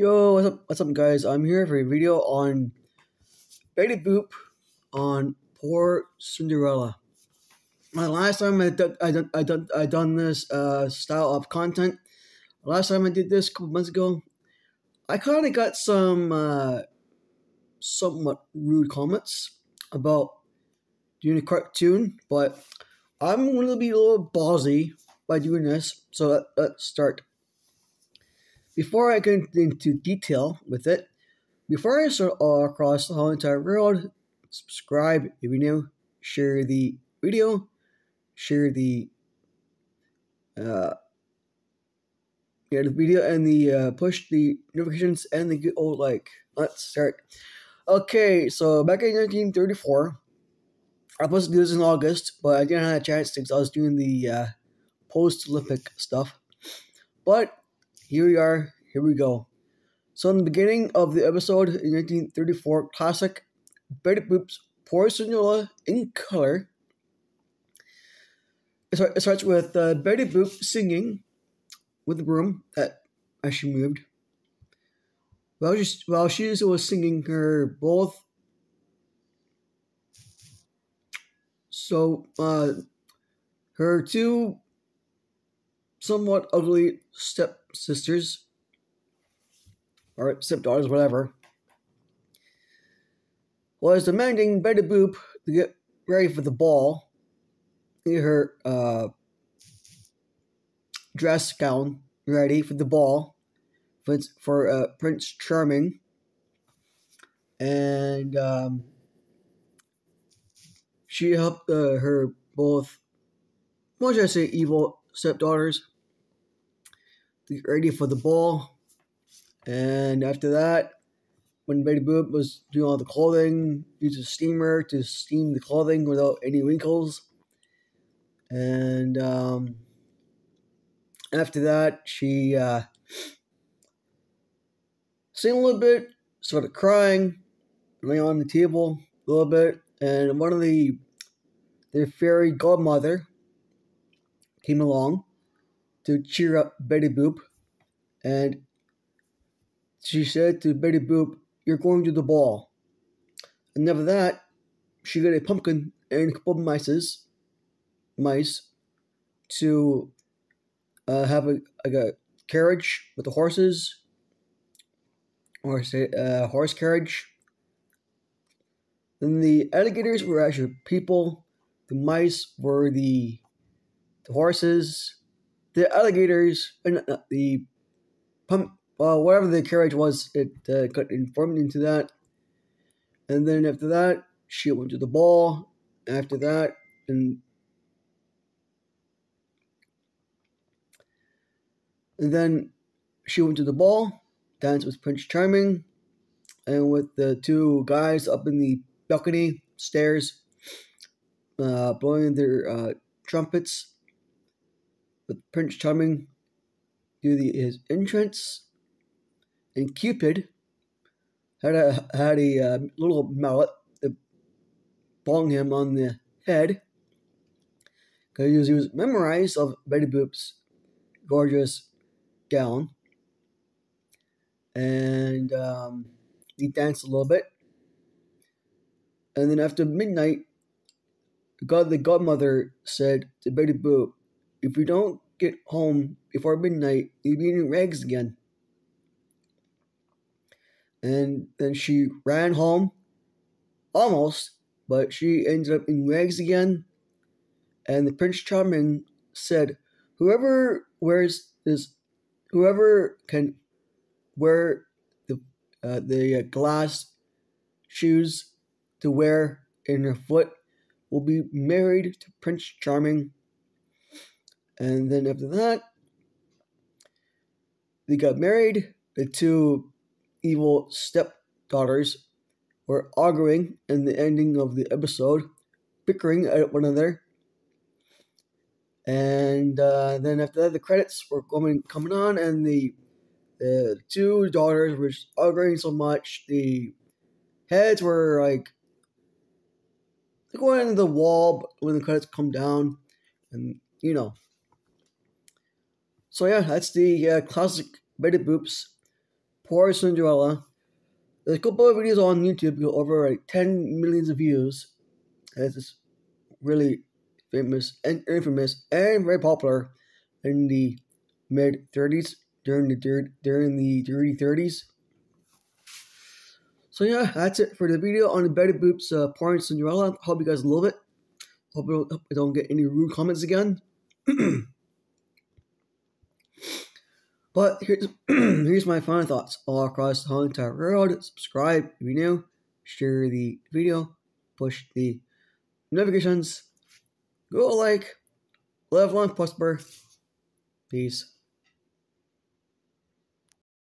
Yo, what's up, what's up, guys? I'm here for a video on Betty Boop on Poor Cinderella. My last time I done, I done, I done, I done this uh, style of content. Last time I did this a couple months ago, I kind of got some uh, somewhat rude comments about doing a cartoon, but I'm going to be a little ballsy by doing this. So let, let's start. Before I go into detail with it, before I start all across the whole entire world, subscribe if you're new, share the video, share the uh, yeah, the video and the uh, push the notifications and the good old like. Let's start. Okay, so back in 1934, I was supposed to do this in August, but I didn't have a chance because I was doing the uh, post Olympic stuff. But here we are. Here we go. So in the beginning of the episode in 1934 classic, Betty Boop's Poor Cinderella in color. It starts with uh, Betty Boop singing with the broom that as she moved. While she, while she was singing her both so uh, her two somewhat ugly stepsisters or stepdaughters, whatever, was demanding Betty Boop to get ready for the ball. In her uh, dress gown ready for the ball. For, for uh, Prince Charming. And um, she helped uh, her both, what should I say, evil stepdaughters ready for the ball. And after that, when Betty Boop was doing all the clothing, used a steamer to steam the clothing without any wrinkles. And um, after that, she uh, sang a little bit, started crying, lay on the table a little bit, and one of the their fairy godmother came along to cheer up Betty Boop, and she said to Betty Boop, "You're going to the ball." And after that, she got a pumpkin and a couple of mice, mice, to uh, have a like a carriage with the horses, or say a horse carriage. Then the alligators were actually people. The mice were the the horses. The alligators and uh, the pump, well, whatever the carriage was, it uh, got informed into that. And then after that, she went to the ball. After that, and And then she went to the ball, danced with Prince Charming, and with the two guys up in the balcony stairs, uh, blowing their uh, trumpets. With Prince Charming do the, his entrance, and Cupid had a had a uh, little mallet that bonged him on the head because he was memorized of Betty Boop's gorgeous gown. And um, he danced a little bit. And then after midnight, God, the godmother said to Betty Boop, if you don't get home before midnight, you'll be in rags again. And then she ran home, almost, but she ended up in rags again. And the Prince Charming said, Whoever wears this whoever can wear the uh, the uh, glass shoes to wear in her foot will be married to Prince Charming. And then after that, they got married. The two evil stepdaughters were arguing in the ending of the episode, bickering at one another. And uh, then after that, the credits were coming coming on, and the the two daughters were arguing so much. The heads were like going into the wall when the credits come down, and you know. So yeah, that's the uh, classic Betty Boop's Poor Cinderella. There's a couple of videos on YouTube over like 10 millions of views. And it's really famous and infamous and very popular in the mid 30s during the during the dirty 30s. So yeah, that's it for the video on the Betty Boop's uh, Cinderella. Hope you guys love it. Hope I don't get any rude comments again. but here's here's my final thoughts all across the whole entire world. Subscribe if you're new. Share the video. Push the notifications. Go like. Live long, prosper. Peace.